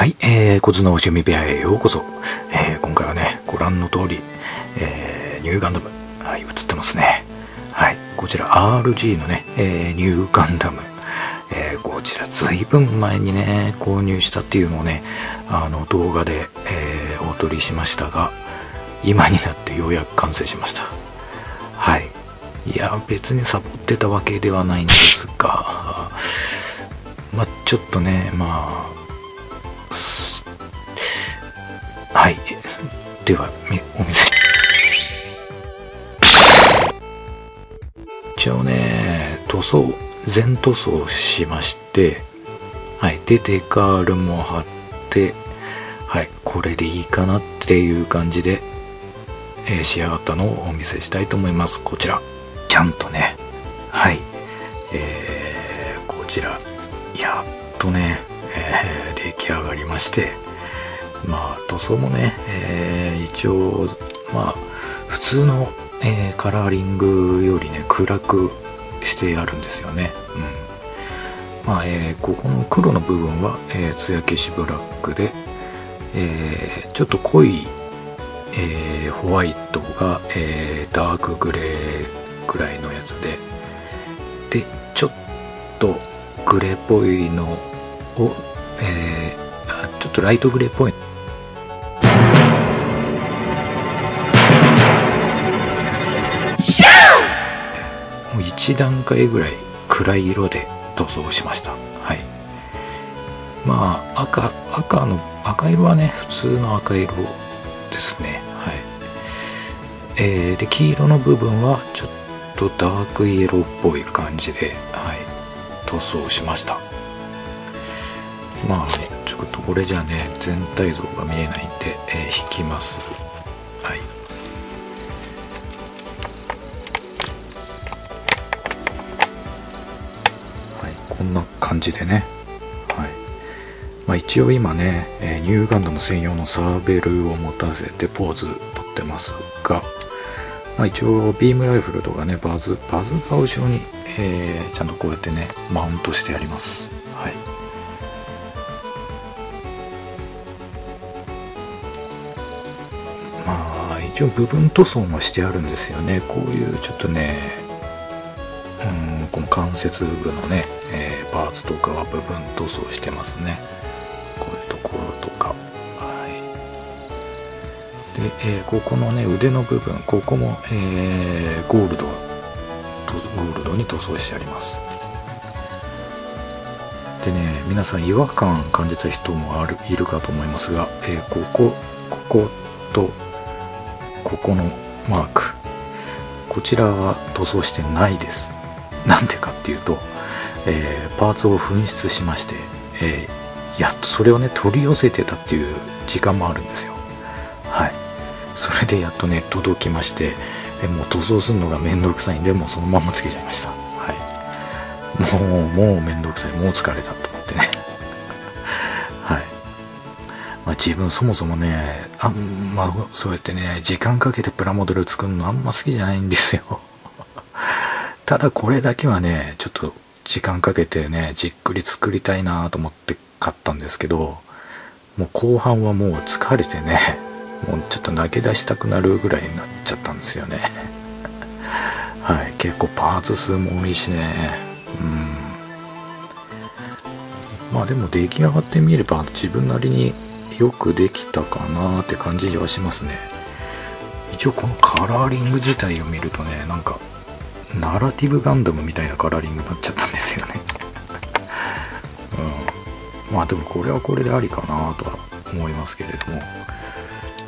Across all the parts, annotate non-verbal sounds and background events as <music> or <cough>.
はい、えー、コツの趣味部屋へようこそ。えー、今回はね、ご覧の通り、えー、ニューガンダム、はい、映ってますね。はい、こちら RG のね、えー、ニューガンダム、えー、こちら随分前にね、購入したっていうのをね、あの動画で、えー、お撮りしましたが、今になってようやく完成しました。はい。いや、別にサボってたわけではないんですが、まあ、ちょっとね、まあ、はい。では、お見せ。一応ね、塗装、全塗装しまして、はい。で、デカールも貼って、はい。これでいいかなっていう感じで、えー仕上がったのをお見せしたいと思います。こちら。ちゃんとね、はい。えー、こちら、やっとね、えー出来上がりまして、まあ塗装もね、えー、一応まあ普通の、えー、カラーリングよりね暗くしてあるんですよね、うん。まあえー、ここの黒の部分は、えー、艶消しブラックで、えー、ちょっと濃い、えー、ホワイトが、えー、ダークグレーくらいのやつででちょっとグレーっぽいのを、えー、ちょっとライトグレーっぽいの8段階ぐらい暗い色で塗装しました。はい。まあ赤赤の赤色はね普通の赤色ですね。はい。えー、で黄色の部分はちょっとダークイエローっぽい感じで、はい、塗装しました。まあねちょっとこれじゃね全体像が見えないんで、えー、引きます。こんな感じでね。はい。まあ、一応今ね、えーニューガンダム専用のサーベルを持たせてポーズ取ってますが、まあ、一応ビームライフルとかねバズバズが後ろに、えーちゃんとこうやってねマウントしてあります。はい。まあ一応部分塗装もしてあるんですよね。こういうちょっとねうんこの関節部のね、えーパーツとかは部分塗装してますね。こういうところとか。はい。で、えーここのね腕の部分ここも、えーゴールドゴールドに塗装してあります。でね皆さん違和感感じた人もあるいるかと思いますが、えーこここことここのマーク。こちらは塗装してないです。なんでかっていうと、えーパーツを紛失しまして、えーやっとそれをね取り寄せてたっていう時間もあるんですよ。はい。それでやっとね届きましてでも塗装するのがめんどくさいんでもうそのままつけちゃいました。はい。もうもうめんどくさい。もう疲れたと思ってね。<laughs> はい。まあ、自分そもそもねあんまそうやってね時間かけてプラモデル作るのあんま好きじゃないんですよ。ただこれだけはねちょっと時間かけてねじっくり作りたいなと思って買ったんですけどもう後半はもう疲れてね <laughs> もうちょっと投げ出したくなるぐらいになっちゃったんですよね。<laughs> はい結構パーツ数も多いしね。うん。まあでも出来上がってみれば自分なりによくできたかなって感じはしますね。一応このカラーリング自体を見るとねなんかナラティブガンダムみたいなカラーリングになっちゃったんですよね。うん。まあでもこれはこれでありかなとは思いますけれども。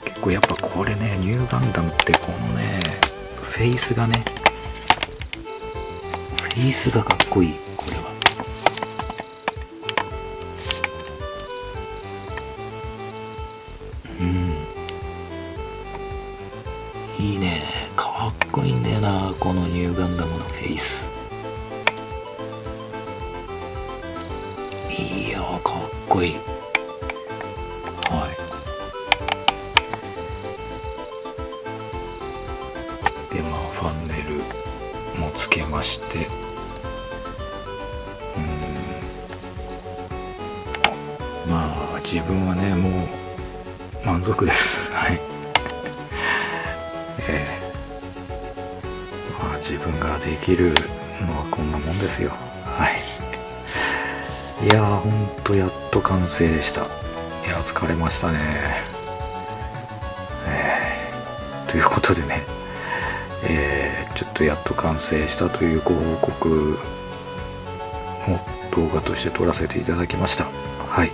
結構やっぱこれねニューガンダムってこのねフェイスがねフェイスがかっこいいこれは。うん。いいね。かっこいいんだよなこのニューガンダムのフェイス。いやかっこいい。はい。でまあファンネルもつけまして。うん。まあ自分はねもう満足です。はい。えー、自分ができるのはこんなもんですよ。はい。いやーほんとやっと完成でした。いや疲れましたね。えー、ということでねえー、ちょっとやっと完成したというご報告の動画として撮らせていただきました。はい。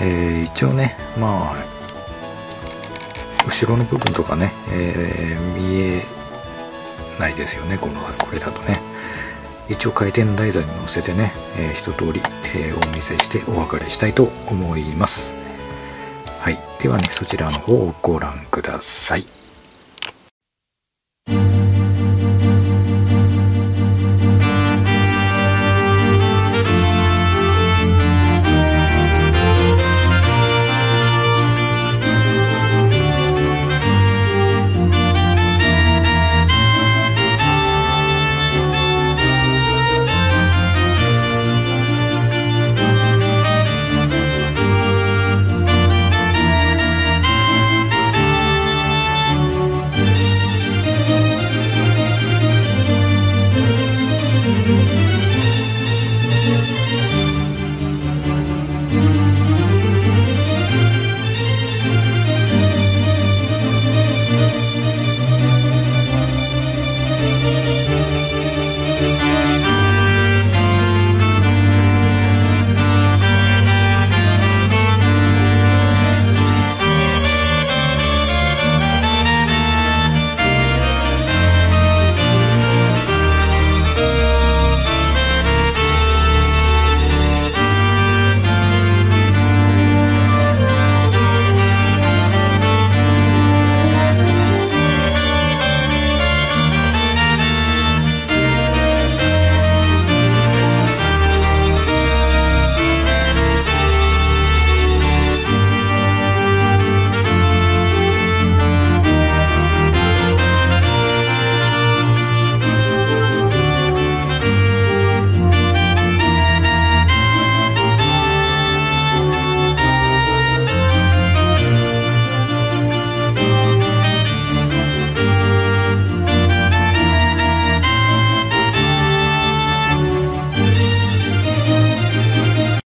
えー、一応ねまあ後ろの部分とかね、えー、見えないですよねこのこれだとね。一応回転台座に乗せてね、えー、一通り、えー、お見せしてお別れしたいと思います。はい。ではねそちらの方をご覧ください。